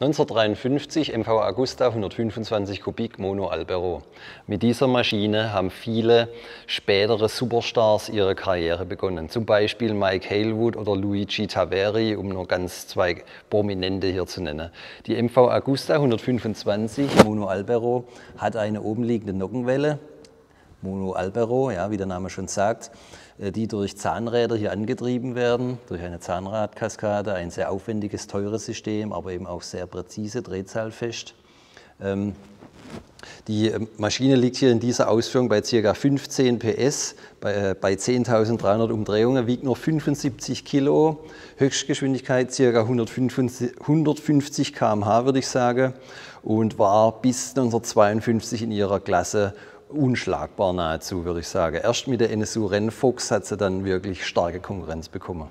1953 MV Agusta 125 Kubik Mono Albero. Mit dieser Maschine haben viele spätere Superstars ihre Karriere begonnen. Zum Beispiel Mike Halewood oder Luigi Taveri, um nur ganz zwei prominente hier zu nennen. Die MV Agusta 125 Mono Albero hat eine obenliegende Nockenwelle, Mono Albero, ja, wie der Name schon sagt, äh, die durch Zahnräder hier angetrieben werden, durch eine Zahnradkaskade, ein sehr aufwendiges, teures System, aber eben auch sehr präzise, drehzahlfest. Ähm, die ähm, Maschine liegt hier in dieser Ausführung bei ca. 15 PS, bei, bei 10.300 Umdrehungen, wiegt nur 75 Kilo, Höchstgeschwindigkeit ca. 150, 150 km/h würde ich sagen und war bis 1952 in ihrer Klasse unschlagbar nahezu, würde ich sagen. Erst mit der NSU Rennfuchs hat sie dann wirklich starke Konkurrenz bekommen.